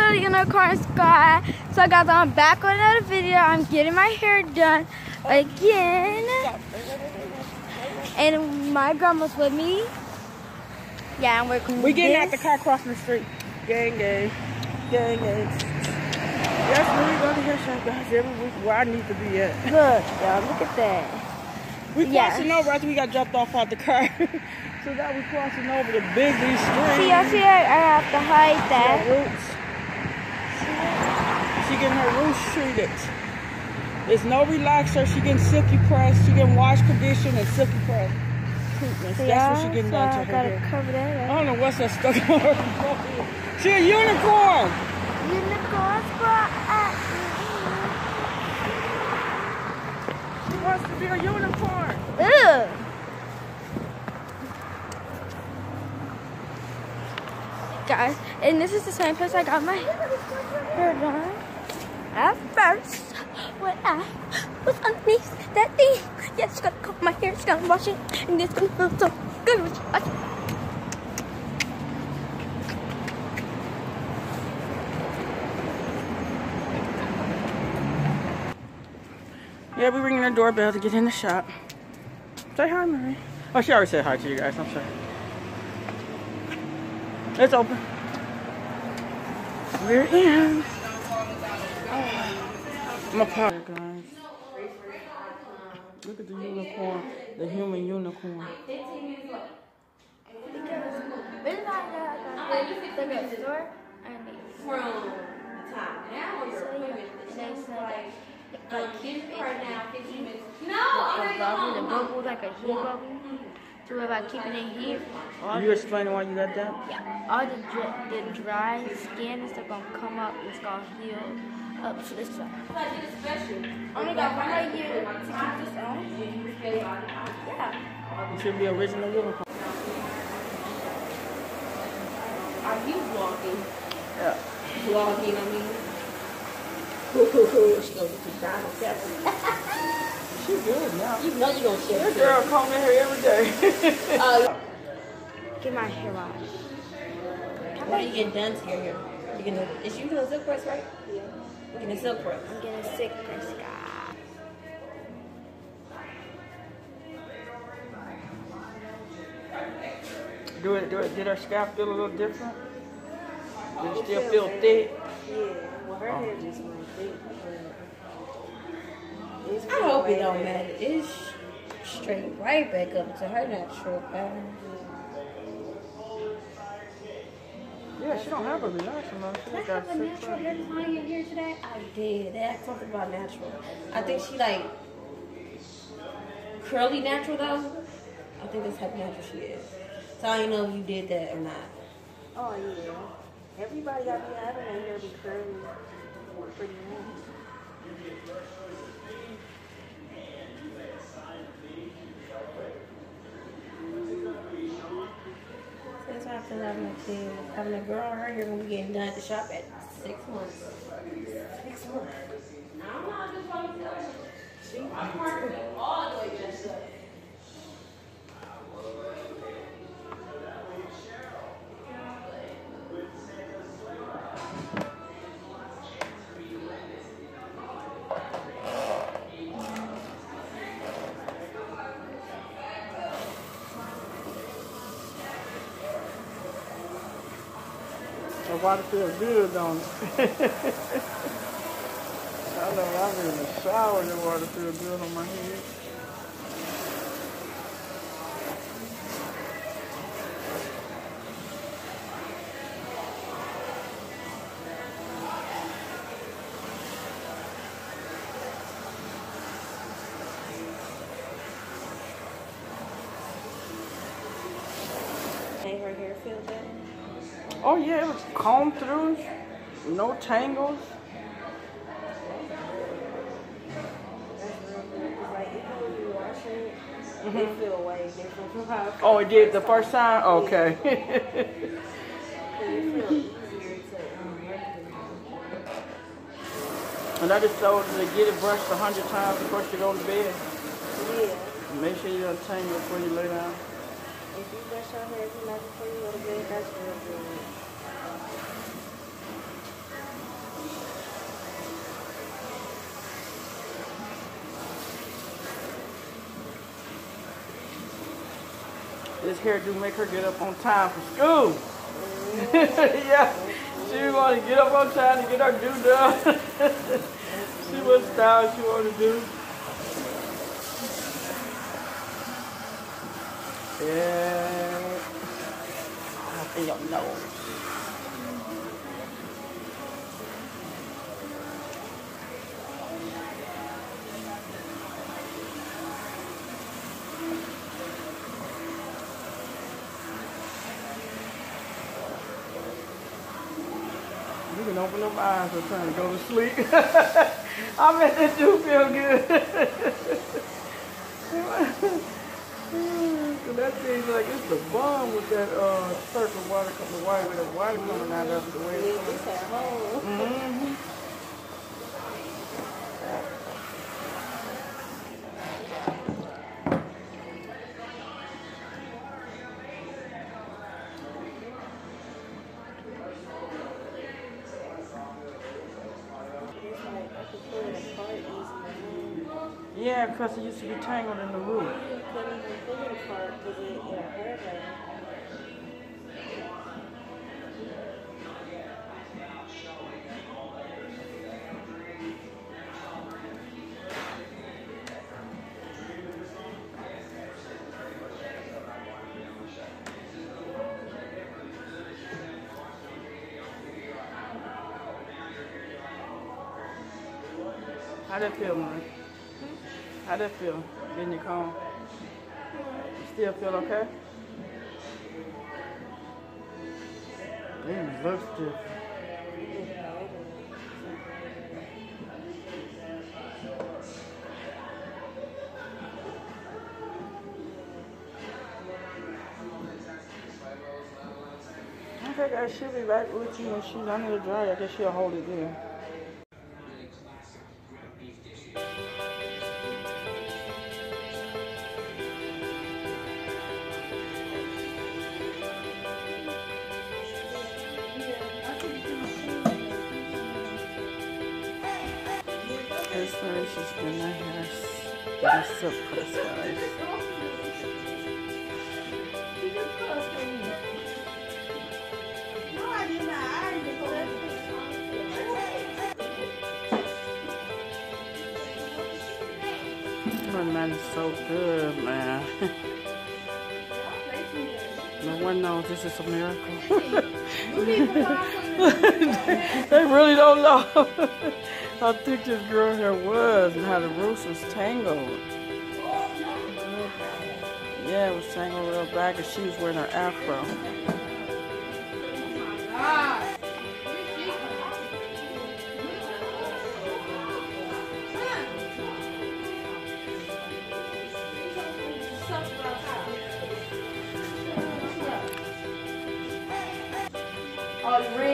it's a beautiful little unicorn sky. So guys, I'm back with another video. I'm getting my hair done again. And my grandma's with me. Yeah, and we're We're getting out the car crossing the street. Gang, gang. Gang, gang. That's where we go to hairshop, guys. Every week where I need to be at. Look, y'all, look at that. We Yeah. crossing over after we got dropped off out the car. so that we crossing over the big East Street. See, y'all see, I, I have to hide that. Getting her roots treated. There's no relaxer. She getting silky press. She getting wash condition and silky press treatments. So That's what she getting so done I her hair. cover that up. I don't know what's that stuck on her. She a unicorn. Unicorn. She wants to be a unicorn. Ugh. Guys, and this is the same place I got my hair done. At first, when I was underneath that thing, yes, she's gonna comb my hair, she's gonna wash it, and it's gonna feel so good. she wash. Yeah, we're ringing the doorbell to get in the shop. Say hi, Marie. Oh, she already said hi to you guys. I'm sorry. It's open. We're in. I'm a pop. Guys. Look at the unicorn, the human unicorn. from the top. Now you're like like this part now, 15 minutes. No, I'm the not bubble, the bubble like a heat bubble. So if I keep it in here, You explaining why you got that? yeah, all the, dr- the dry skin is gonna come up, it's gonna heal up to the side. Only got one more year to keep this on. Yeah. It should be original unicorn. Are you vlogging? Yeah. Vlogging, I mean. She gonna get you down on camera. She good now. You know you're gonna share This girl comb in here every day. Uh, Get my hair washed. what are you getting done to your hair? You gonna, is you doing silk press, right? Yeah. You getting silk press. I'm getting sick, this guy. do it, do it. Did her scalp feel a little different? Did it still feel thick? Yeah, well, her hair just went thick. but It's I hope it don't matter. It's straight right back up to her natural pattern. Yeah, she don't have a relaxer, man. She I got have a natural hair in here today? I did. They asked something about natural. I think she like curly natural though. I think that's how natural she is. So I don't know if you did that or not. Oh, yeah. Everybody got be having their hair be curly. Pretty nice. So that's why I feel like my kid having a girl her hair gonna be getting done at the shop at six months. Six months. The water feels good, don't it? I know I'm in the shower, the water feels good on my head. Oh yeah, it was combed through, no tangles. That's real good. 'cause, like, even when you washing it, they feel from how Oh, it did the first time? Okay. feel. It feel easier to regulate. and I just told her to get it brushed a hundred times before she go to bed. Yeah. Make sure you untangle before you lay down. If you brush your hair every night before you go to bed, that's real good. This hairdo make her get up on time for school. yeah, she want to get up on time to get her do done. See what style she want to do. Yeah. Up in your nose. You can open up eyes or trying to go to sleep. I bet that do feel good. So that thing's like it's the bomb with that uh circle water coming water with the water coming out of the way Yeah, it's this at home. mm-hmm. Because it used to be tangled in the couldn't even pull it. How feel, man? How that feel? Getting your comb? You still feel okay? Damn, it looks different. I think I should be back with you when she's under the dryer. I guess she'll hold it there. This one she's getting her hair getting silk pressed, guys. Oh, man, it's so good, man. no one knows this is a miracle. they really don't know how thick this girl hair was and how the roots was tangled. Yeah, it was tangled real back and she was wearing her afro. Oh, you ring?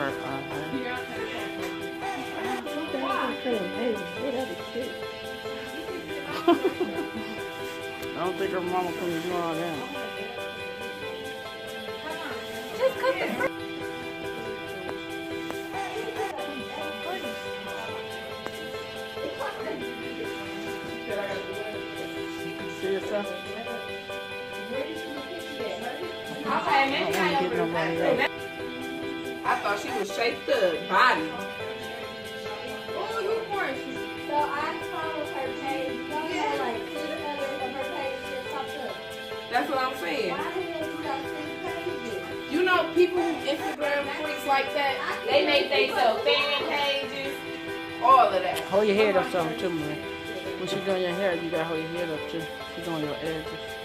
Her uh. I don't think her mama couldn't do all that. Just cut the fr- See yourself? Okay, I maybe don't want to get nobody else. I thought she was shaped the body. So I follow her page. Yeah. like six others of her page just popped up. That's what I'm saying. Why the hell you six pages? You know, people who Instagram freaks like that, they make themselves fan pages, all of that. Hold your head up something too, man. When she's doing your hair, you gotta hold your head up too. She's doing your edges.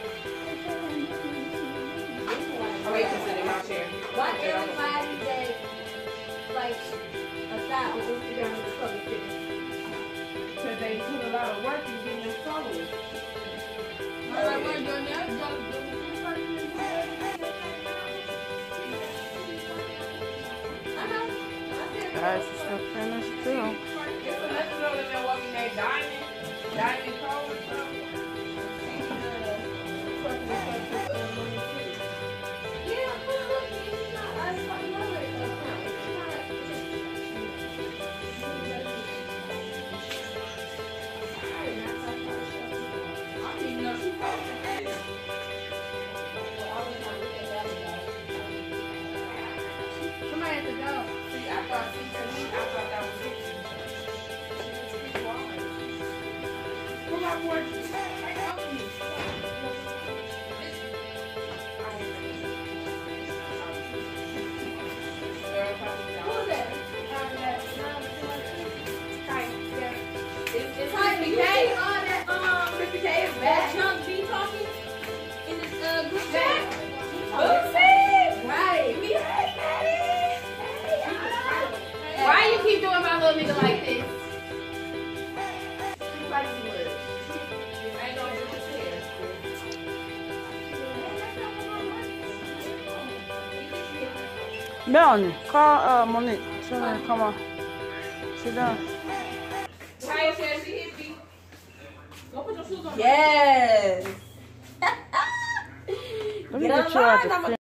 Put a lot of work in getting their followers. Guys, it's still finished too. It's another girl in there walking that diamond, diamond Cole or something. Doing my little nigga like this? Like you would. Ain't no difference here. Melanie, call uh, Monique. Tell her to come on. Sit down. Kaya said she hit me. Go put your shoes on. Yes. Let me Get get you out online. the I'm gonna